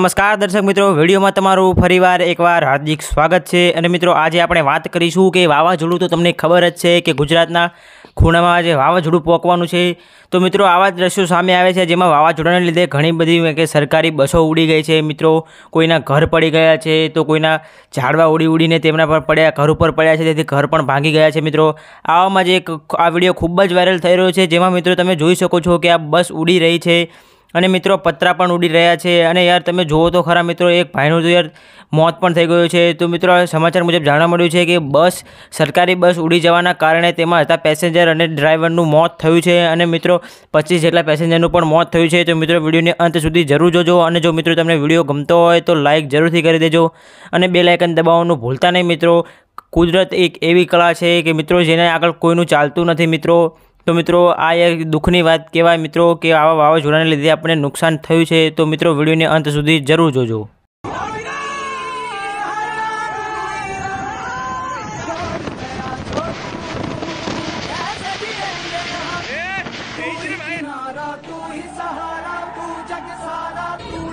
નમસ્કાર દર્શક મિત્રો, વિડીયોમાં તમારું ફરીવાર એકવાર હાર્દિક સ્વાગત છે. અને મિત્રો, આજે આપણે વાત કરીશું કે વાવાઝોડું તો તમને ખબર જ છે કે ગુજરાતના ખૂણામાં આજે વાવાઝોડું પહોંચવાનું છે. તો મિત્રો, આવા દ્રશ્યો સામે આવે છે જેમાં વાવાઝોડાને લીધે ઘણી બધી કે સરકારી બસો ઉડી ગઈ છે. મિત્રો, કોઈના ઘર પડી ગયા છે તો કોઈના ઝાડવા ઉડી ઉડીને તેમના પર પડ્યા, ઘર ઉપર પડ્યા છે, તેથી ઘર પણ ભાંગી ગયા છે મિત્રો. આવામાં જ એક આ વીડિયો ખૂબ જ વાયરલ થઈ રહ્યો છે, જેમાં મિત્રો તમે જોઈ શકો છો કે આ બસ ઉડી રહી છે. અને મિત્રો પતરા પણ ઉડી રહ્યા છે. અને યાર, તમે જુઓ તો ખરા મિત્રો, એક ભાઈનું તો યાર મોત પણ થઈ ગયું છે. તો મિત્રો સમાચાર મુજબ જાણવા મળ્યું છે કે બસ, સરકારી બસ ઉડી જવાના કારણે તેમાં હતા પેસેન્જર અને ડ્રાઈવરનું મોત થયું છે. અને મિત્રો, પચીસ જેટલા પેસેન્જરનું પણ મોત થયું છે. તો મિત્રો, વિડીયોને અંત સુધી જરૂર જોજો. અને જો મિત્રો તમને વીડિયો ગમતો હોય તો લાઇક જરૂરથી કરી દેજો. અને બે લાઇકન દબાવવાનું ભૂલતા નહીં મિત્રો. કુદરત એક એવી કળા છે કે મિત્રો, જેને આગળ કોઈનું ચાલતું નથી મિત્રો. તો મિત્રો, આ એક દુઃખની વાત કહેવાય મિત્રો કે આવા વાવાઝોડાને લીધે આપણને નુકસાન થયું છે. તો મિત્રો, વિડીયોને અંત સુધી જરૂર જોજો. સહારા તું જગ સારા તું